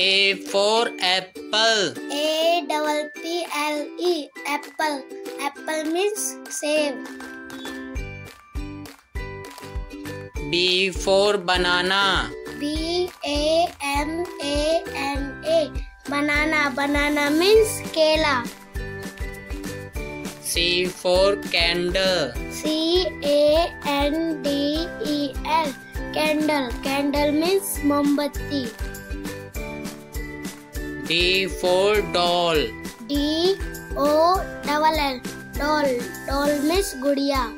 A for apple. A double P L E apple. Apple means save. B for banana. B A M A N A banana. Banana means kela. C for candle. C A N D E L candle. Candle means mombatti. D for doll. D O double L doll. Doll means gudiya.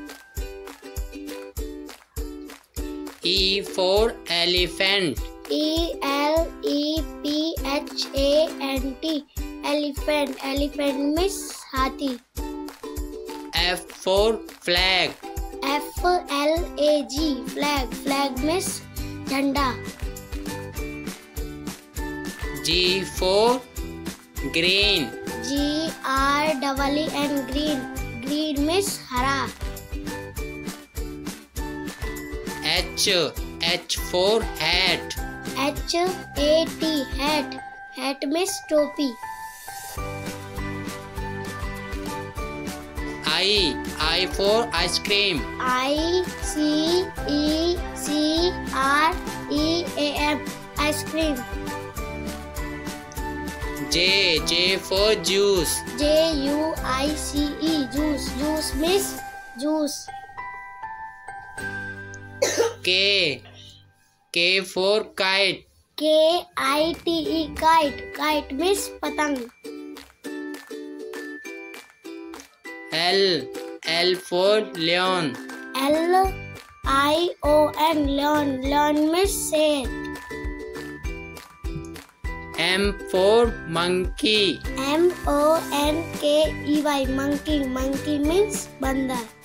E for elephant. E L E P H A N T elephant. Elephant means hathi. F for flag. F L A G flag. Flag means झंडा. G for green. G R double E N green. Green means हरा. H H for hat. H A T hat. Hat means टोपी. I I for ice cream. I C E C R E A M ice cream. J J for juice. J U I C E juice. Juice means juice. K K for kite. K I T E kite. Kite means patang. L L for lion. L I O N leon. Leon means शेर. M for monkey. M O N K E Y monkey. Monkey means बंदर.